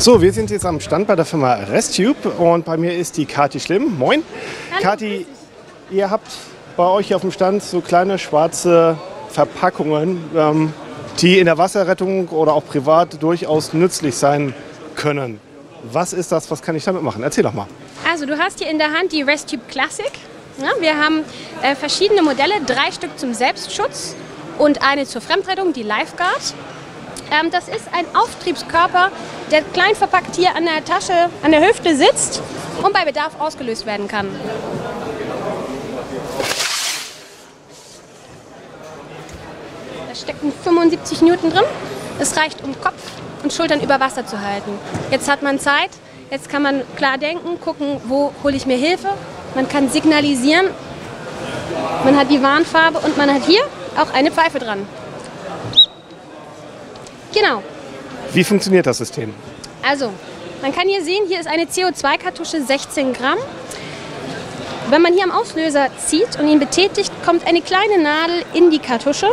So, wir sind jetzt am Stand bei der Firma Restube und bei mir ist die Kati Schlimm. Moin. Hallo. Kati, ihr habt bei euch auf dem Stand so kleine schwarze Verpackungen, ähm, die in der Wasserrettung oder auch privat durchaus nützlich sein können. Was ist das? Was kann ich damit machen? Erzähl doch mal. Also du hast hier in der Hand die Restube Classic. Ja, wir haben äh, verschiedene Modelle, drei Stück zum Selbstschutz und eine zur Fremdrettung, die Lifeguard. Ähm, das ist ein Auftriebskörper, der klein verpackt hier an der Tasche, an der Hüfte sitzt und bei Bedarf ausgelöst werden kann. Da stecken 75 Newton drin. Es reicht, um Kopf und Schultern über Wasser zu halten. Jetzt hat man Zeit, jetzt kann man klar denken, gucken, wo hole ich mir Hilfe. Man kann signalisieren, man hat die Warnfarbe und man hat hier auch eine Pfeife dran. Genau. Wie funktioniert das System? Also, man kann hier sehen, hier ist eine CO2-Kartusche 16 Gramm. Wenn man hier am Auslöser zieht und ihn betätigt, kommt eine kleine Nadel in die Kartusche.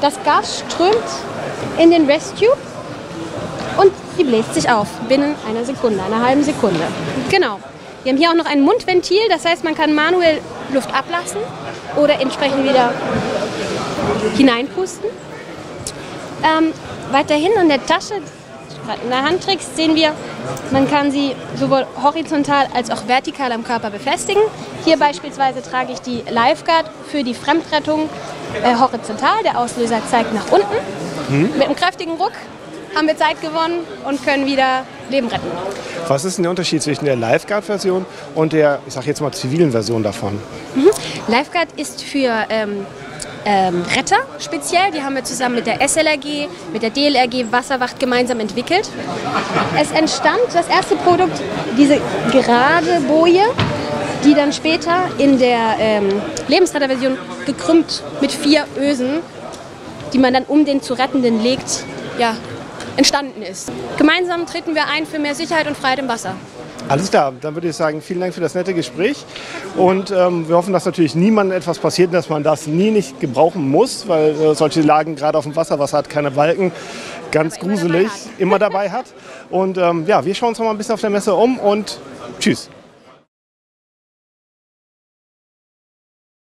Das Gas strömt in den Resttube und die bläst sich auf binnen einer Sekunde, einer halben Sekunde. Genau. Wir haben hier auch noch ein Mundventil, das heißt, man kann manuell Luft ablassen oder entsprechend wieder hineinpusten. Ähm, weiterhin in der Tasche, in der Hand trägst, sehen wir, man kann sie sowohl horizontal als auch vertikal am Körper befestigen. Hier beispielsweise trage ich die Lifeguard für die Fremdrettung äh, horizontal. Der Auslöser zeigt nach unten. Mit einem kräftigen Ruck haben wir Zeit gewonnen und können wieder Leben retten. Was ist denn der Unterschied zwischen der Lifeguard-Version und der, ich sag jetzt mal, zivilen Version davon? Lifeguard ist für ähm, ähm, Retter speziell. Die haben wir zusammen mit der SLRG, mit der DLRG Wasserwacht gemeinsam entwickelt. Es entstand das erste Produkt, diese gerade Boje, die dann später in der ähm, Lebensretterversion gekrümmt mit vier Ösen, die man dann um den zu Rettenden legt, ja, entstanden ist. Gemeinsam treten wir ein für mehr Sicherheit und Freiheit im Wasser. Alles klar, dann würde ich sagen, vielen Dank für das nette Gespräch. Und ähm, wir hoffen, dass natürlich niemandem etwas passiert und dass man das nie nicht gebrauchen muss, weil äh, solche Lagen gerade auf dem Wasser, Wasser hat keine Balken, ganz Aber immer gruselig, dabei hat. immer dabei hat. Und ähm, ja, wir schauen uns noch mal ein bisschen auf der Messe um und tschüss.